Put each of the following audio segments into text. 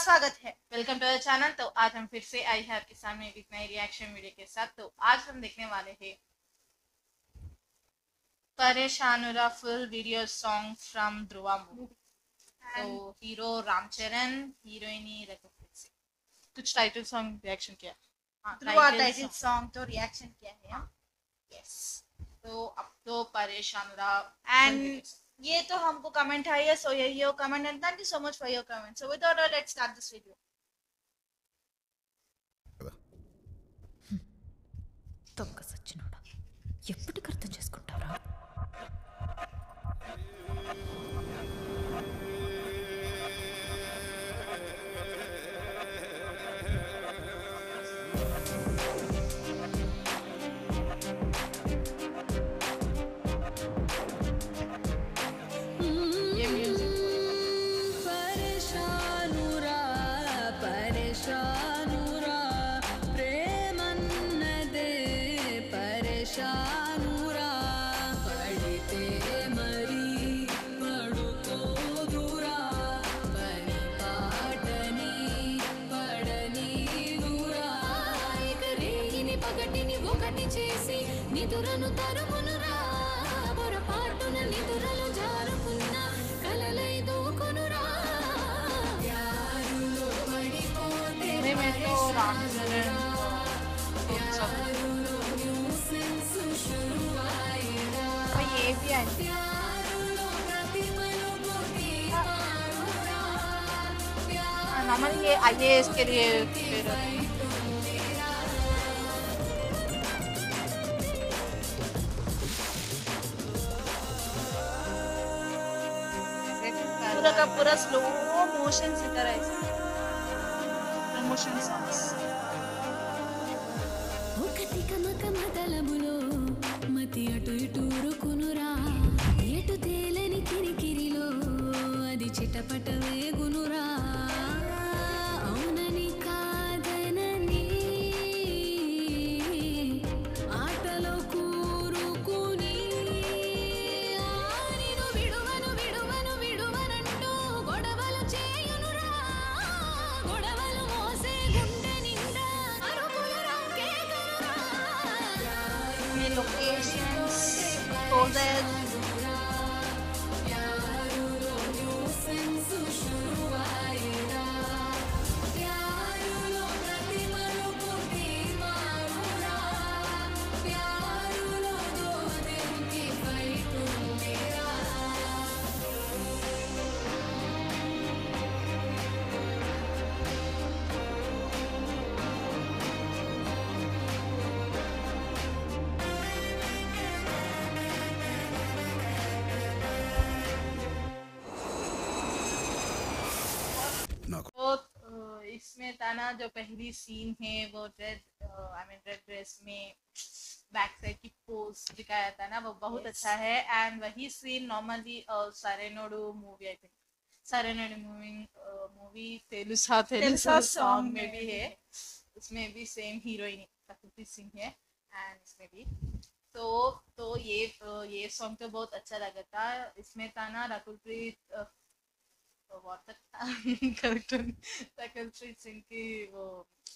स्वागत है। Welcome to the channel तो आज हम फिर से आई है आपके सामने एक नई रिएक्शन वीडियो के साथ। तो आज हम देखने वाले हैं Pareshanura full video song from Dhruva तो हीरो रामचरण हीरोइनी कुछ टाइटल सॉन्ग रिएक्शन किया? हाँ, ध्रुवा टाइटल सॉन्ग तो रिएक्शन किया है। हाँ। yes. तो अब तो परेशानुरा And ये तो हमको कमेंट है यस ओ यही हो comment and thank you so much for your comment so without all let's start this video నిదురను తరుమునురా పొరపాటున నిదురలు జారుకున్న కలలై దూకునురా యారులో పడిపోతే मूवी में तो रामचरण सब యారులో న్యూసెన్స్ శురువాయిరా और ये भी है యారులో ప్రతిమలు పుట్టి మారురా नॉर्मली ये आई के लिए पूरा का पूरा स्लो मोशन की तरह है प्रमोशन सॉन्ग्स ఒకటి కమక మతలములో మతి అటు ఇటు రుకునురా ఎటు తేలని కిరికిరిలో అది చిటపట patience, it. इसमें था ना जो पहली सीन है वो red I mean red dress में बैक साइड की पोज दिखाया था ना वो बहुत Yes. अच्छा है। एंड वही scene normally Sarrainodu movie I think Sarrainodu movie movie Telusa Telusa song में भी है। है। उसमें भी सेम हीरोइन प्रकृति सिंह है एंड इसमें भी। तो तो ये ये सॉन्ग तो बहुत अच्छा लगा था। इसमें था ना रकुलप्रीत अ, what the character Rakul Preet Singh की वो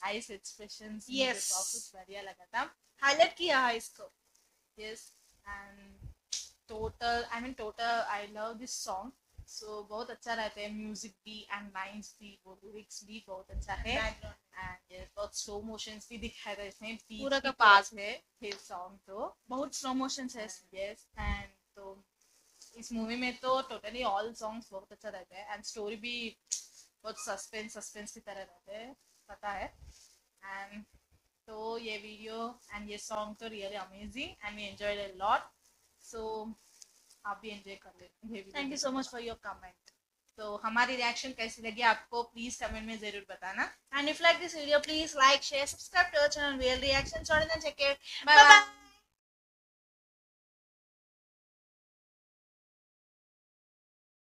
आइस एक्सप्रेशन Yes. बहुत बढ़िया लगा था। हाईलाइट किया है इसको। Yes and total i mean total i love this song. So बहुत अच्छा रहता है। म्यूज़िक भी एंड लाइंस भी वो लिरिक्स भी बहुत अच्छा है। एंड बहुत स्लो मोशंस भी दिखाया था। इसमें पूरा का पास है फिर सॉन्ग तो बहुत स्लो मोशन है। यस एंड तो इस मूवी में तो टोटली ऑल सॉन्ग्स बहुत अच्छा रहता है एंड स्टोरी भी बहुत सस्पेंस सस्पेंस की तरह रहते हैं पता है। एंड तो ये वीडियो एंड ये सॉन्ग तो really amazing and we enjoyed a lot so आप भी एंजॉय कर लेते thank you so much for your comment तो हमारी रिएक्शन कैसी लगी आपको? प्लीज़ कमेंट में ज़रूर बताना। And if you like this video, please like, share, subscribe to our channel, Real Reactions, or then check